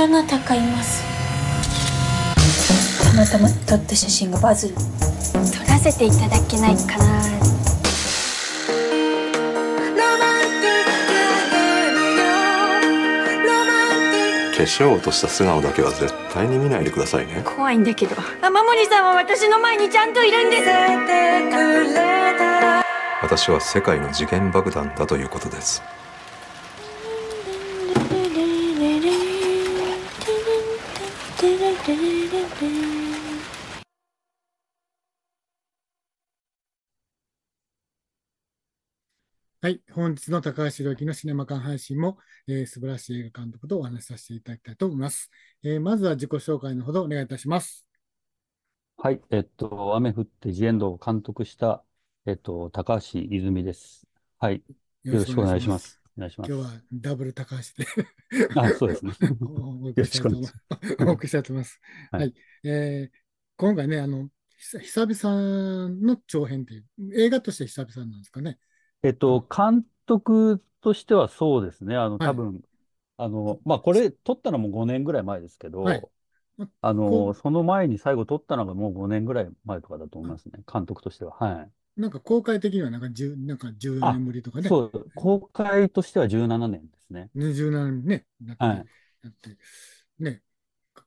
どなたかいますたまたま撮った写真がバズる。撮らせていただけないかな。化粧を落とした素顔だけは絶対に見ないでくださいね。怖いんだけど。雨森さんは私の前にちゃんといるんです。私は世界の次元爆弾だということですはい。本日の高橋宏樹のシネマ館配信も、えー素晴らしい映画監督とお話しさせていただきたいと思います。えーまずは自己紹介のほどお願いいたします。はい、えっと、雨降ってジエンドを監督した、えっと、高橋泉です。はい、よろしくお願いしま。す。お願いします。今日はダブル高橋であ、そうですね。お送りしたいと思います。お送りしたいと思います。ははいい。えー今回ね、あの、久久々の長編という、映画として久々なんですかね。えっと、監督としてはそうですね。あの、はい多分、あの、まあ、これ、撮ったのも5年ぐらい前ですけど、はいあこの、その前に最後撮ったのがもう5年ぐらい前とかだと思いますね。監督としては。はい。なんか公開的にはなんか10、なんか14年ぶりとかね。そう、公開としては17年ですね。27年ね、なって、はいなって、ね、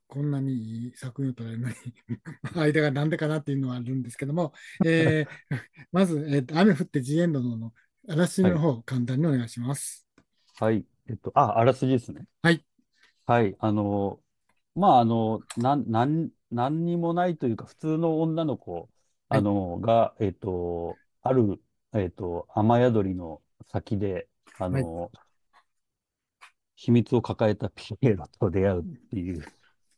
こんなにいい作品を撮られるのに、間がなんでかなっていうのはあるんですけども、えー まず、えーと雨降ってジエンドののあらすじの方、簡単にお願いします。はい。えっと、あ、あらすじですね。はい。はい。あの、まあ、あの、なん、なん、なんにもないというか、普通の女の子、あの、が、えっと、ある、えっと、雨宿りの先で、あの、秘密を抱えたピエロと出会うっていう、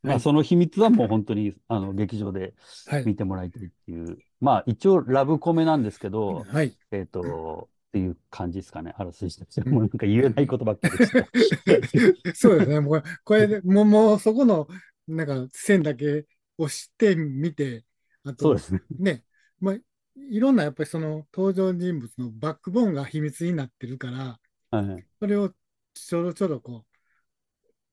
まあ、はいその秘密はもう本当に、あの、劇場ではい。見てもらいたいっていう、まあ、一応ラブコメなんですけど、はい。えっと、っていう感じですかね、あらすじとしては。もうなんか言えないことばっかりでした。そうですね。もうこれで、もう、もうそこの、なんか線だけ押してみて、あとそうで、すね。ね、まあ、いろんなやっぱりその登場人物のバックボーンが秘密になってるから、はい。それをちょろちょろこ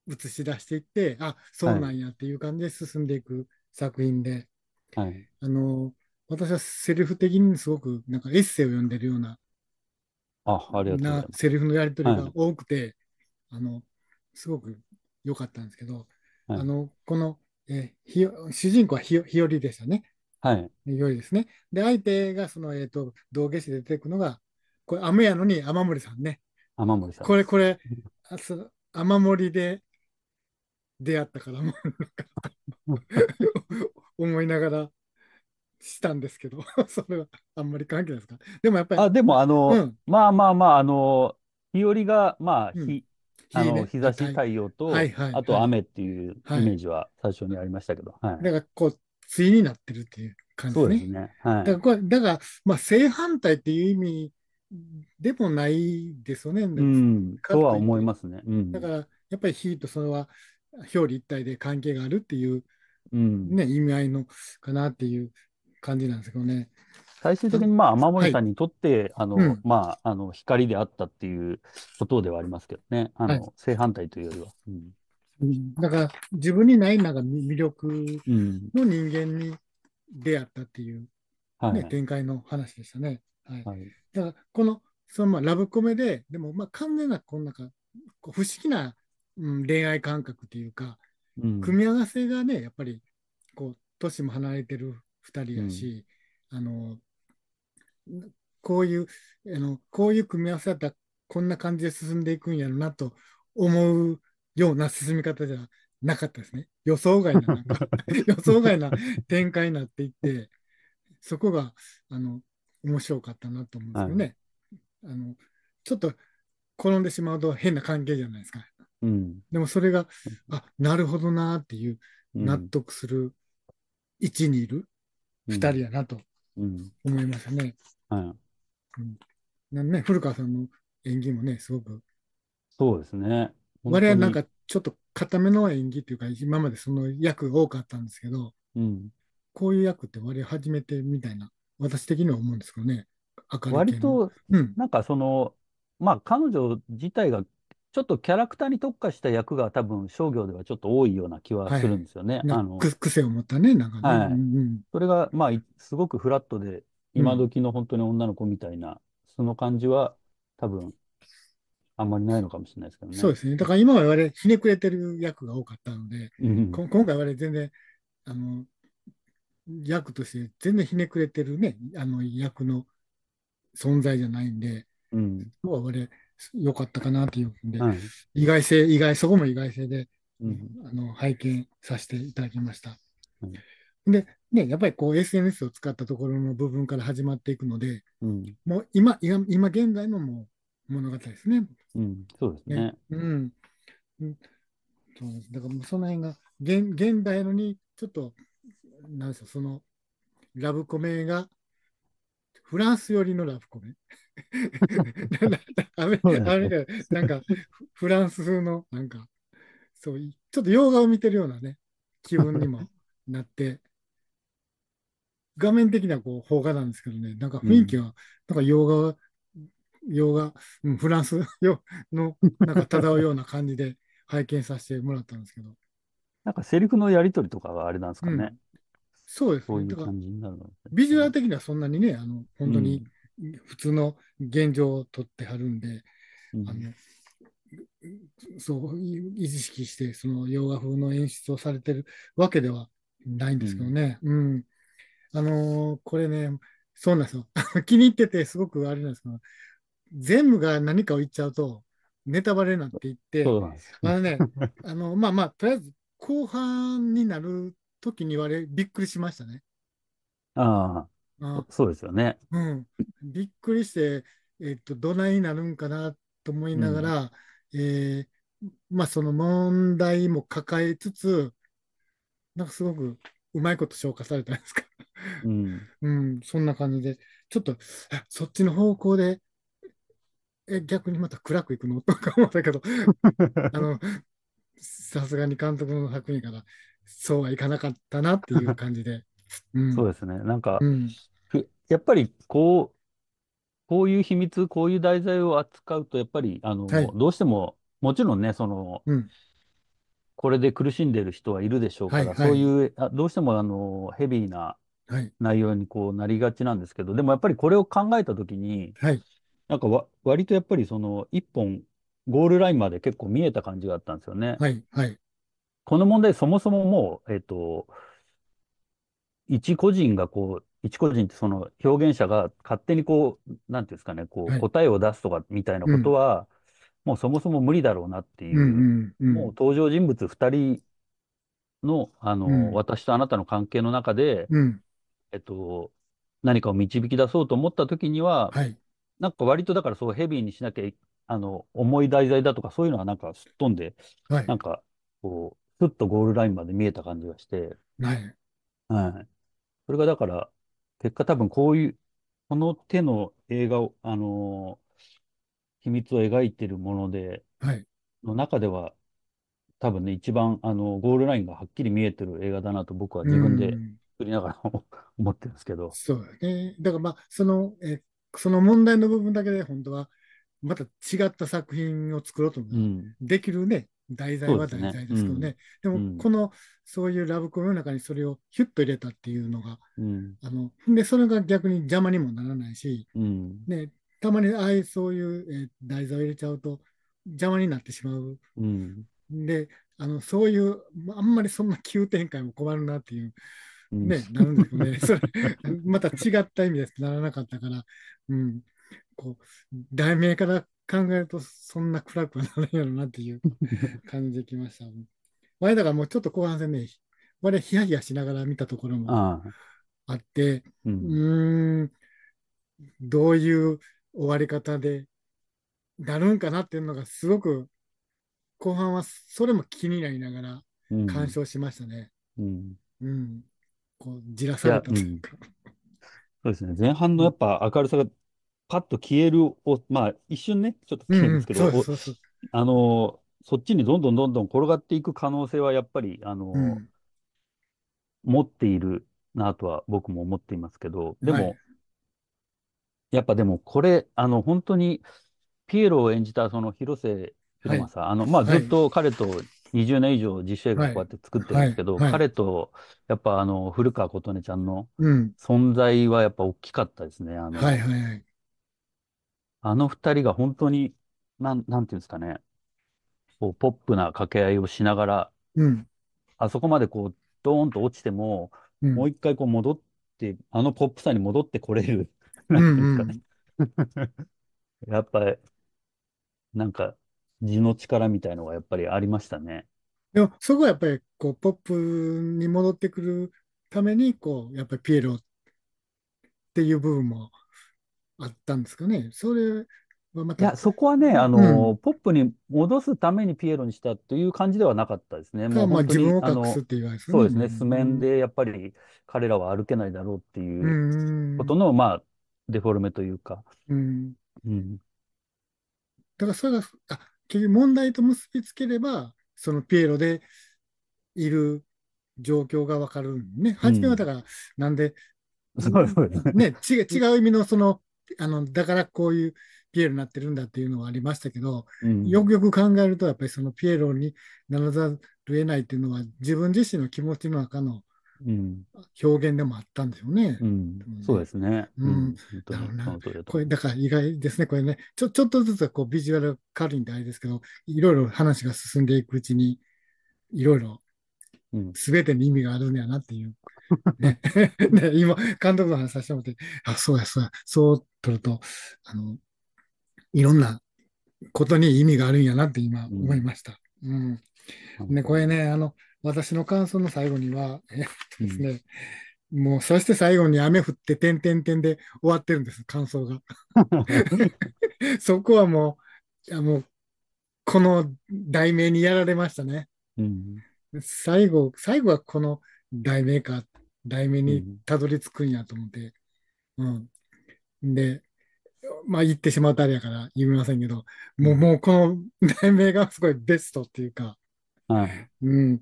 う映し出していって、あ、そうなんやっていう感じで進んでいく作品で、はい。あの、私はセリフ的にすごくなんかエッセイを読んでるような、あ、ありがとうございます。なセリフのやり取りがはい多くて、あの、すごく良かったんですけど、はいあの、この、えーひよ主人公はひよ日和でしたね。はい。日和ですね。で、相手がその、えっと、道化師で出てくるのが、これ雨やのに雨森さんね。雨森さん。これ、これ、あそ雨漏りで出会ったから、も思いながらしたんですけど、それはあんまり関係ないですか？でもやっぱり、あ、でも、あの、うんまあまあまあ、あの、日和が、まあ、うん日、あの、日差し、はい太陽と、あと雨っていうイはいメージは最初にありましたけど、はい。だからこう、対になってるっていう感じですね。そうですね。はい。だから、これだからまあ、正反対っていう意味でもないですよね。うん、かとは思いますね。うん。だから、やっぱり火とそれは表裏一体で関係があるっていう、うん。ね、意味合いのかなっていう感じなんですけどね。最終的に、まあ、雨森さんにとって、あの、うんまあ、あの、光であったっていうことではありますけどね。あはいの、正反対というよりは。うん。うんだから、自分にないなんか魅力うん。の人間に出会ったっていう、はい。ね、展開の話でしたね。はい。はい。だから、この、そのまあラブコメで、でもまあ完全な、こんなか、こう不思議な、うん、恋愛感覚っていうか、うん。組み合わせがね、やっぱり、こう、年も離れてる二人やし、あの、こういう、あの、こういう組み合わせだったら、こんな感じで進んでいくんやろなと思うような進み方じゃなかったですね。予想外な、予想外な展開になっていって、そこが、あの、面白かったなと思うんですけどね。あの、ちょっと転んでしまうと変な関係じゃないですか。うん。でもそれが、あ、なるほどなっていううん納得する位置にいる二人やなとうん。思いましたね。はい。なんね、古川さんの演技もね、すごく、そうですね。我々なんかちょっと固めの演技っていうか、今までその役が多かったんですけど、うん。こういう役って我々初めてみたいな、私的には思うんですけどね。割と、うん、なんかその、まあ彼女自体がちょっとキャラクターに特化した役が多分商業ではちょっと多いような気はするんですよね。あの、なんかく癖を持ったね、なんかね。はいうんうんそれが、まあ、いすごくフラットで、うん今時の本当に女の子みたいな、その感じは多分、あんまりないのかもしれないですけどね。そうですね。だから今は我々ひねくれてる役が多かったので、うんこ今回我々全然、あの、役として全然ひねくれてるね、あの役の存在じゃないんで、うん。今日は我々良かったかなっていうふうで、はい。意外性、意外、そこも意外性で、うん。あの、拝見させていただきました。うんで、ね、やっぱりこう SNS を使ったところの部分から始まっていくので、うん。もう今、今、今現在のもう物語ですね。うん。そうですねね。うん。うんそうです。だからもうその辺が現、現代のに、ちょっと、なんでしょう、その、ラブコメが、フランス寄りのラブコメ。アメリカ、なんか、フフランス風の、なんか、そうい、ちょっと洋画を見てるようなね、気分にもなって、画面的にはこう、邦画なんですけどね、なんか雰囲気は、なんか洋画、洋画、うん、フランスよの、なんか漂うような感じで拝見させてもらったんですけど、なんかセリフのやりとりとかがあれなんですかね。そうですね。こういう感じになるの。ビジュアル的にはそんなにね、あの、本当うんに普通の現状を撮ってはるんで、うんあの、そう、意識して、その洋画風の演出をされてるわけではないんですけどね。うん。あのーこれね、そうなんですよ。気に入ってて、すごくあれなんですけど、全部が何かを言っちゃうと、ネタバレになっていって、そうなんです。あのね、あの、まあまあ、とりあえず、後半になる時に我々びっくりしましたね。あああ、そうですよね。うん、びっくりして、えっと、どないになるんかなと思いながら、えーまあ、その問題も抱えつつ、なんかすごくうまいこと消化されたんですか？うん。うん、そんな感じで、ちょっと、あそっちの方向で、え、逆にまた暗くいくの？とか思ったけど、あの、さすがに監督の作品から、そうはいかなかったなっていう感じで。うん、そうですね。なんか、うん、ふやっぱりこう、こういう秘密、こういう題材を扱うと、やっぱり、あの、はい。どうしても、もちろんね、その、うん。これで苦しんでいる人はいるでしょうから、はいはい。そういう、あどうしても、あの、ヘビーなはい、内容にこうなりがちなんですけど、でもやっぱりこれを考えたときに、はい、なんかわ、割とやっぱりその、一本、ゴールラインまで結構見えた感じがあったんですよね。はい、はい、この問題、そもそももう、えっと、一個人がこう、一個人ってその表現者が勝手にこう、なんていうんですかね、こう、はい。答えを出すとかみたいなことは、もうそもそも無理だろうなっていう。う、ん、うん、もう登場人物二人の、あの、うん。私とあなたの関係の中で、うん、えっと、何かを導き出そうと思った時には、はい、なんか割とだからそうヘビーにしなきゃい、あの、重い題材だとかそういうのはなんかすっ飛んで、はいな、んか、こう、スッとゴールラインまで見えた感じがして、はい、はい。それがだから、結果多分こういう、この手の映画を、あのー秘密を描いてるもので、はい、の中では、多分ね、一番、あの、ゴールラインがはっきり見えてる映画だなと僕は自分でうん作りながら思ってるんですけど。そうだね。だからまあ、その、え、その問題の部分だけで本当は、また違った作品を作ろうと思ううん。できるね、題材は題材ですけどね。でも、うんこの、そういうラブコメの中にそれをヒュッと入れたっていうのが、うん。あの、で、それが逆に邪魔にもならないし、うん。ね、たまにああいうそういう、えー題材を入れちゃうと邪魔になってしまう。うん。で、あの、そういう、まあんまりそんな急展開も困るなっていう、うんね、なるんですね。それ、また違った意味ですならなかったから、うん。こう、題名から考えるとそんな暗くはならないやろなっていう感じできました。前だからもうちょっと後半戦ね、我々ヒヤヒヤしながら見たところもあって、う。うんーん、どういう終わり方でなるんかなっていうのがすごく後半はそれも気になりながらうん。鑑賞しましたね。うん。うん。こう、じらされたというか。そうですね。前半のやっぱ明るさがパッと消えるを、まあ一瞬ね、ちょっと消えるんですけど、うんうんそうそうそう。あの、そっちにどんどんどんどん転がっていく可能性はやっぱり、あの、うん持っているなとは僕も思っていますけど、でも、はいやっぱでもこれ、あの、本当にピエロを演じたその広瀬広政。あの、まあ、はいずっと彼と20年以上実写映画こうやって作ってるんですけど、はいはい彼と、やっぱあの、古川琴音ちゃんのうん。存在はやっぱ大きかったですね。あの、はいはいはい。あの二人が本当に、なん、なんていうんですかね、こう、ポップな掛け合いをしながら、うん。あそこまでこう、ドーンと落ちても、うん。もう一回こう戻って、あのポップさに戻ってこれる。うなんんていうんですかね。やっぱり、なんか、地の力みたいのがやっぱりありましたね。でも、そこはやっぱり、こう、ポップに戻ってくるために、こう、やっぱりピエロっていう部分もあったんですかね。それはまいや、た、そこはね、あの、ポップに戻すためにピエロにしたという感じではなかったですね。もまあ、う本当に、自分を隠すっていうわけですそうですね、ん素面でやっぱり彼らは歩けないだろうってういうんうんことの、まあ、デフォルメというか、うん。うん、だからそれが、あ、結局問題と結びつければ、そのピエロでいる状況がわかるんね。初めはだから、なんで、ね。違う意味のその、あの、だからこういうピエロになってるんだっていうのはありましたけど、うんよくよく考えると、やっぱりそのピエロにならざるを得ないっていうのは、自分自身の気持ちの中のうん、表現でもあったんですよねう。ん、そうですね。うんだとこれ、だから意外ですね。これね、ちょ、ちょっとずつこうビジュアル軽いんであれですけど、いろいろ話が進んでいくうちに、いろいろうん、全てに意味があるんやなっていう。ね。ね今、監督の話させてもらって、あ、そうや、そうや、そう取ると、あの、いろんなことに意味があるんやなって今思いました。うん。ね、これね、あの、私の感想の最後には、えっとですね、もう、そして最後に雨降って、点々点で終わってるんです、感想が。そこはもう、いやもう、この題名にやられましたね。うん、最後、最後はこの題名か、題名にたどり着くんやと思って。うん。で、まあ言ってしまうとあれやから言いませんけど、もう、もうこの題名がすごいベストっていうか、はい。うん、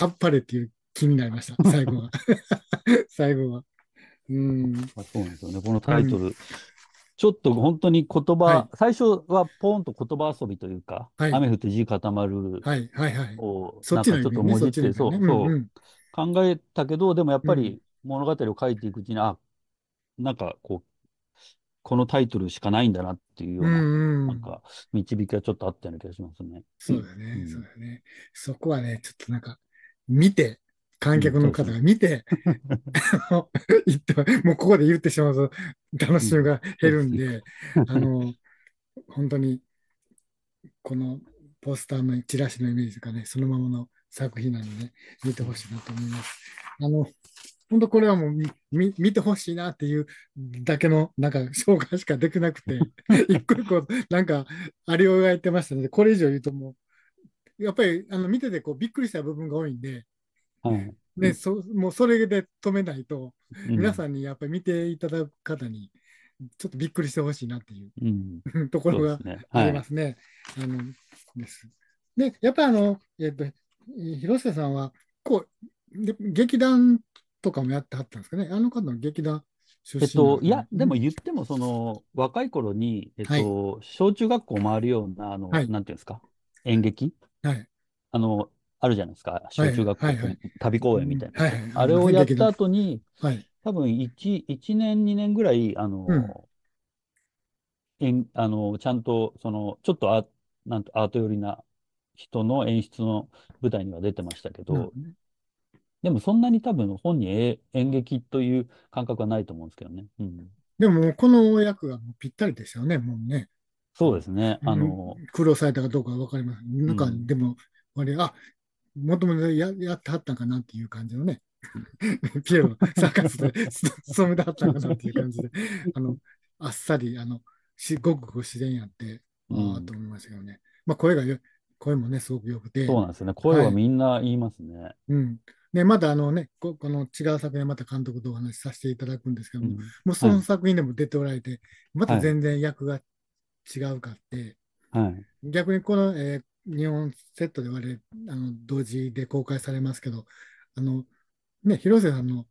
あっぱれっていう気になりました、最後は。最後は。うん。まあそうなんですよね。このタイトル、ちょっと本当に言葉、は最初はポーンと言葉遊びというか、はい雨降って地固まるはい、はい、はい。を、なんかちょっともじって、そう、ね。そうう、ん、考えたけど、でもやっぱうんり物語を書いていくうちに、あ、なんかこう、このタイトルしかないんだなっていうよう、うんな、うん、うん。なんか導きはちょっとあったような気がしますね。そうだね、うんそうだね。そこはね、ちょっとなんか、見て、観客の方が見て、あの言って、もうここで言ってしまうと楽しみが減るんで、あの、本当に、このポスターのチラシのイメージとかね、そのままの作品なので、ね、見てほしいなと思います。あの、本当これはもうみみ見てほしいなっていうだけのなんか紹介しかできなくて、一個一個なんかありを描いてましたので、これ以上言うともう、やっぱりあの見ててこうびっくりした部分が多いんで、はい。ね、そもうそれで止めないと、うん皆さんにやっぱり見ていただく方に、ちょっとびっくりしてほしいなっていうん。う ところがそうですね。あはい。りますね。あのですで、やっぱりあの、えっと、広瀬さんは、こう、で劇団とかもやってはったんですかね。あの方の劇団出身えっと、いや、でも言っても、その、若い頃に、えっはい。と、小中学校を回るような、あの、はい。なんていうんですか、演劇？はい。あの、あるじゃないですか、小中学校、はいはい。旅公演みたいな。はいはい。あれをやった後に、はい。多分1、一年、2年ぐらい、あの、うん。演あの、ちゃんと、その、ちょっとアなんとアート寄りな人の演出の舞台には出てましたけど、うんでもそんなに多分本にえ演劇という感覚はないと思うんですけどね。うん、でもこの役がぴったりでしたよね、もうね。そうですね。あの、苦労されたかどうかは分かりません。なんか、うんでも、あれ、あ、もともとややってはったんかなっていう感じのね。ピエロ、サーカスで勤めてはったんかなっていう感じで、あの、あっさり、あの、しごくご自然やって、うんああと思いましたけどね。まあ、声がよ、声もね、すごく良くて、そうなんですよね。声はみんな言いますね。うん。で、またあのね、ここの違う作品でまた監督とお話しさせていただくんですけども、うんもうその作品でも出ておられて、また全然役が違うかって、はい。逆にこの、えー日本セットで我々あの同時で公開されますけど、あのね、広瀬さんの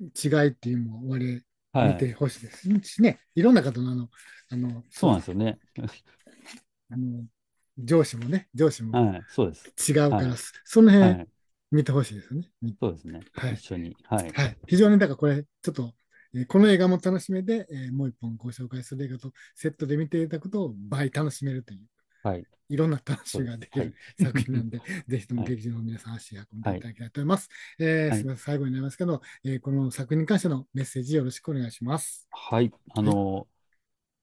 違いっていうのも我々はい。見てほしいですしね、いろんな方のあの、あの、そうなんですよね。あの上司もね、上司もはい、そうです。違うから、はいその辺はい、見てほしいですよね。みそうですね。はい一緒に。はい。はい。非常に、だからこれ、ちょっと、えーこの映画も楽しめで、えーもう一本ご紹介する映画とセットで見ていただくと倍楽しめるという、はい。いろんな楽しみができるはい作品なんで、ぜひともはい劇場の皆さん足運んでいただきたいと思います。えーはいすみません、最後になりますけど、えーこの作品に関してのメッセージよろしくお願いします。はい。あの、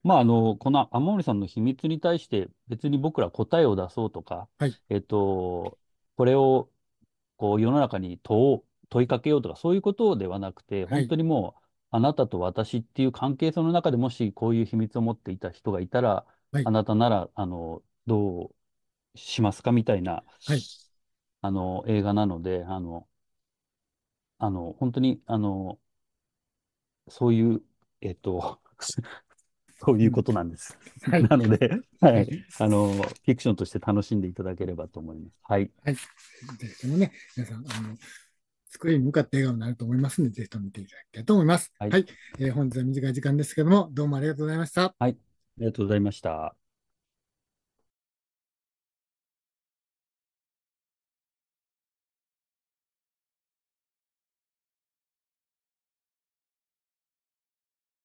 まあ、あの、この天森さんの秘密に対して別に僕ら答えを出そうとか、はいえっと、これを、こう、世の中に問問いかけようとか、そういうことではなくて、はい。本当にもう、あなたと私っていう関係性の中でもし、こういう秘密を持っていた人がいたら、はい。あなたなら、あの、どうしますかみたいな、はい。あの、映画なので、あの、あの、本当に、あの、そういう、えっと、そういうことなんです。はい。なので、はい、あの、フィクションとして楽しんでいただければと思います。はい。はい。ぜひともね、皆さん、あの、スクリーンに向かって笑顔になると思いますので、ぜひとも見ていただきたいと思います。は。はいいえー本日は短い時間ですけども、どうもありがとうございました。ありがとうございました。